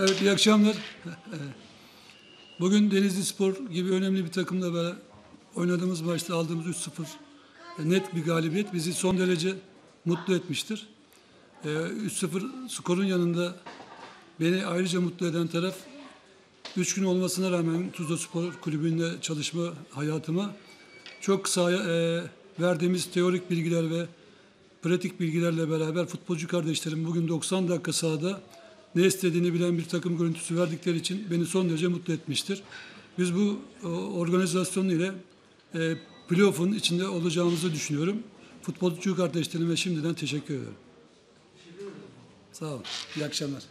Evet, iyi akşamlar. Bugün Denizli Spor gibi önemli bir takımla beraber oynadığımız maçta aldığımız 3-0 net bir galibiyet bizi son derece mutlu etmiştir. Ee, 3-0 skorun yanında beni ayrıca mutlu eden taraf 3 gün olmasına rağmen Tuzla Spor Kulübü'nde çalışma hayatıma çok kısa e, verdiğimiz teorik bilgiler ve pratik bilgilerle beraber futbolcu kardeşlerim bugün 90 dakika sahada ne istediğini bilen bir takım görüntüsü verdikleri için beni son derece mutlu etmiştir. Biz bu o, organizasyon ile e, playoff'un içinde olacağımızı düşünüyorum. Futbolcu kardeşlerime şimdiden teşekkür ederim. Sağ olun. İyi akşamlar.